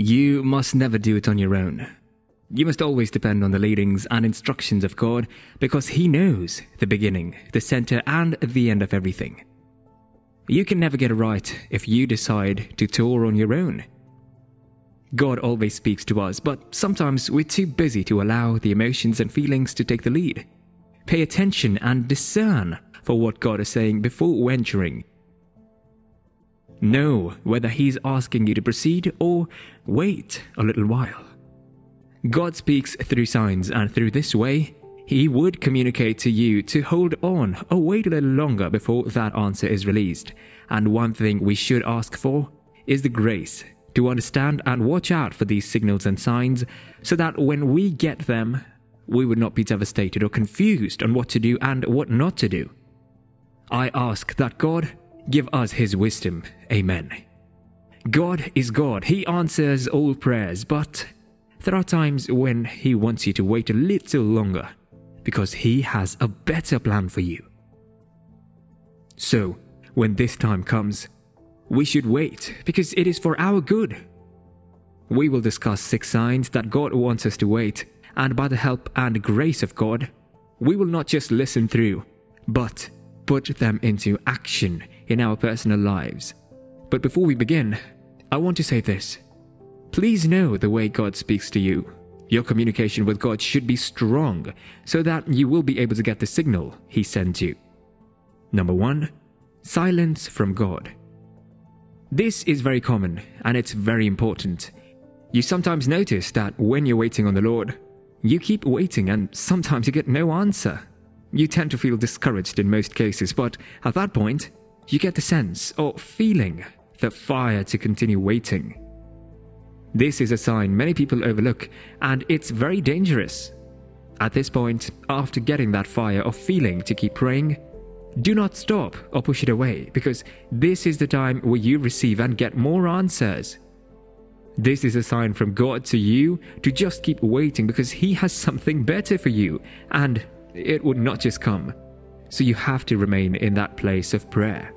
You must never do it on your own. You must always depend on the leadings and instructions of God because He knows the beginning, the center, and the end of everything. You can never get it right if you decide to tour on your own. God always speaks to us, but sometimes we're too busy to allow the emotions and feelings to take the lead. Pay attention and discern for what God is saying before venturing. Know whether He's asking you to proceed or wait a little while. God speaks through signs, and through this way, He would communicate to you to hold on or wait a little longer before that answer is released. And one thing we should ask for is the grace to understand and watch out for these signals and signs so that when we get them, we would not be devastated or confused on what to do and what not to do. I ask that God give us His wisdom. Amen. God is God. He answers all prayers, but there are times when He wants you to wait a little longer because He has a better plan for you. So, when this time comes, we should wait because it is for our good. We will discuss six signs that God wants us to wait, and by the help and grace of God, we will not just listen through, but put them into action in our personal lives. But before we begin, I want to say this. Please know the way God speaks to you. Your communication with God should be strong so that you will be able to get the signal He sends you. Number one, silence from God. This is very common and it's very important. You sometimes notice that when you're waiting on the Lord, you keep waiting and sometimes you get no answer. You tend to feel discouraged in most cases, but at that point, you get the sense or feeling the fire to continue waiting. This is a sign many people overlook, and it's very dangerous. At this point, after getting that fire or feeling to keep praying, do not stop or push it away because this is the time where you receive and get more answers. This is a sign from God to you to just keep waiting because He has something better for you and it would not just come. So you have to remain in that place of prayer.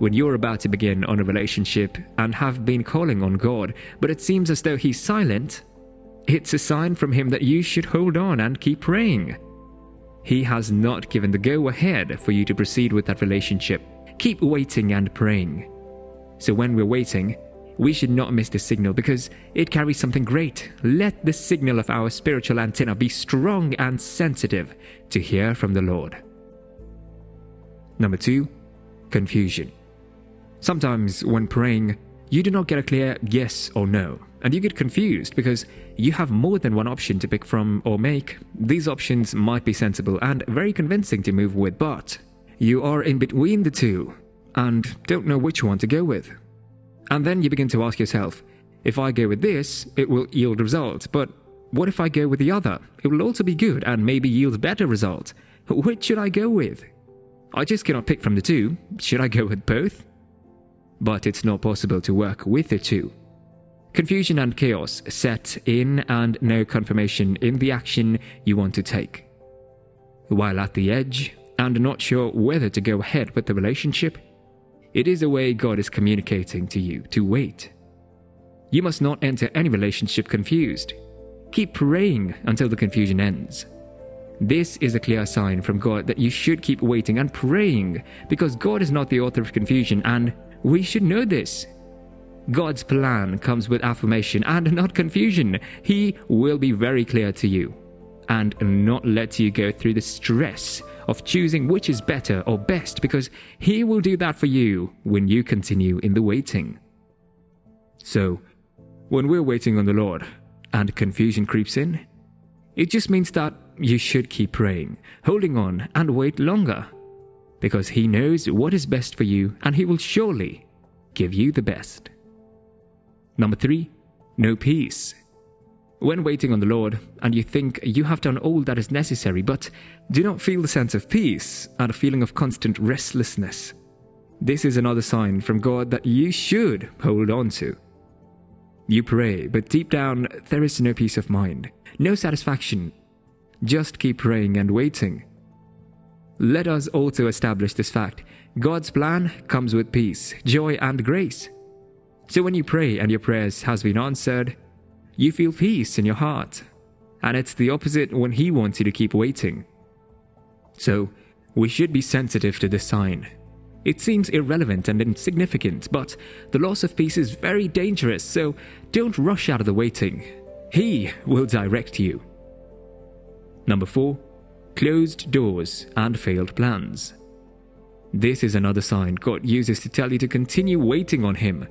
When you're about to begin on a relationship and have been calling on God, but it seems as though He's silent, it's a sign from Him that you should hold on and keep praying. He has not given the go ahead for you to proceed with that relationship. Keep waiting and praying. So when we're waiting, we should not miss the signal because it carries something great. Let the signal of our spiritual antenna be strong and sensitive to hear from the Lord. Number two, confusion. Sometimes when praying, you do not get a clear yes or no, and you get confused because you have more than one option to pick from or make. These options might be sensible and very convincing to move with, but you are in between the two and don't know which one to go with. And then you begin to ask yourself, if I go with this, it will yield results, but what if I go with the other? It will also be good and maybe yield better results. Which should I go with? I just cannot pick from the two. Should I go with both? But it's not possible to work with the two. Confusion and chaos set in and no confirmation in the action you want to take. While at the edge and not sure whether to go ahead with the relationship, it is a way God is communicating to you to wait. You must not enter any relationship confused. Keep praying until the confusion ends. This is a clear sign from God that you should keep waiting and praying because God is not the author of confusion and we should know this. God's plan comes with affirmation and not confusion. He will be very clear to you and not let you go through the stress of choosing which is better or best because He will do that for you when you continue in the waiting. So, when we're waiting on the Lord and confusion creeps in, it just means that you should keep praying, holding on, and wait longer because He knows what is best for you and He will surely give you the best. Number three, no peace. When waiting on the Lord and you think you have done all that is necessary, but do not feel the sense of peace and a feeling of constant restlessness, this is another sign from God that you should hold on to. You pray, but deep down there is no peace of mind, no satisfaction. Just keep praying and waiting. Let us also establish this fact God's plan comes with peace, joy, and grace. So when you pray and your prayers has been answered, you feel peace in your heart. And it's the opposite when he wants you to keep waiting. So, we should be sensitive to this sign. It seems irrelevant and insignificant, but the loss of peace is very dangerous, so don't rush out of the waiting. He will direct you. Number 4. Closed doors and failed plans. This is another sign God uses to tell you to continue waiting on Him.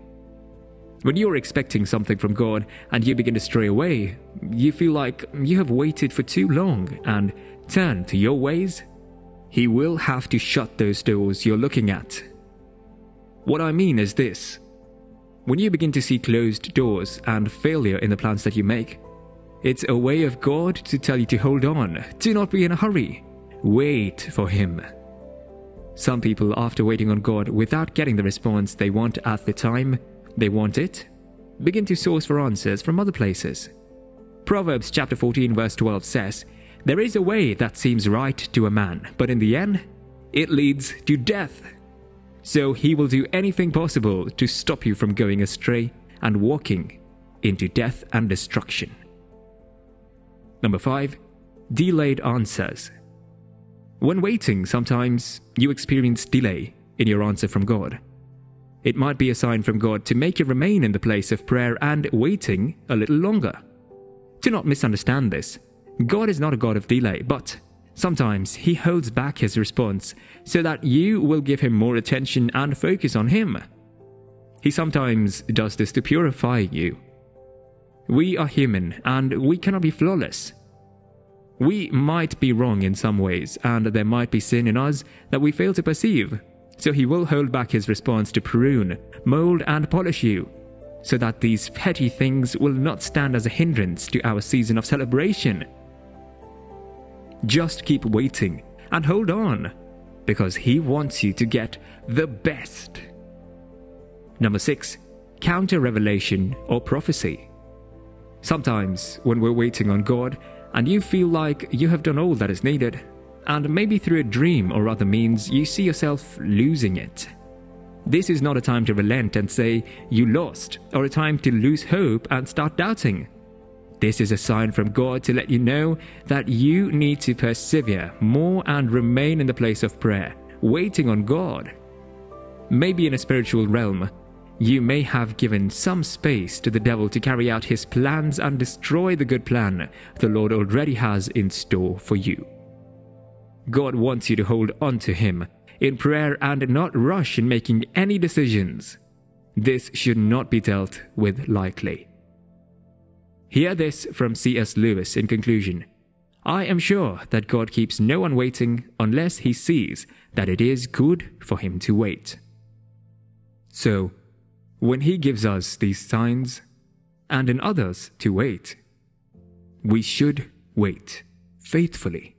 When you're expecting something from God and you begin to stray away, you feel like you have waited for too long and turn to your ways, He will have to shut those doors you're looking at. What I mean is this when you begin to see closed doors and failure in the plans that you make, it's a way of God to tell you to hold on, do not be in a hurry, wait for Him. Some people, after waiting on God without getting the response they want at the time they want it, begin to source for answers from other places. Proverbs chapter 14 verse 12 says, There is a way that seems right to a man, but in the end, it leads to death. So he will do anything possible to stop you from going astray and walking into death and destruction. Number 5. Delayed answers. When waiting, sometimes you experience delay in your answer from God. It might be a sign from God to make you remain in the place of prayer and waiting a little longer. Do not misunderstand this. God is not a God of delay, but sometimes He holds back His response so that you will give Him more attention and focus on Him. He sometimes does this to purify you we are human and we cannot be flawless. We might be wrong in some ways, and there might be sin in us that we fail to perceive. So he will hold back his response to prune, mold, and polish you, so that these petty things will not stand as a hindrance to our season of celebration. Just keep waiting and hold on, because he wants you to get the best. Number 6. Counter revelation or prophecy. Sometimes, when we're waiting on God, and you feel like you have done all that is needed, and maybe through a dream or other means you see yourself losing it. This is not a time to relent and say you lost, or a time to lose hope and start doubting. This is a sign from God to let you know that you need to persevere more and remain in the place of prayer, waiting on God. Maybe in a spiritual realm, you may have given some space to the devil to carry out his plans and destroy the good plan the Lord already has in store for you. God wants you to hold on to Him in prayer and not rush in making any decisions. This should not be dealt with lightly. Hear this from C.S. Lewis in conclusion. I am sure that God keeps no one waiting unless he sees that it is good for him to wait. So, when He gives us these signs, and in others to wait, we should wait faithfully.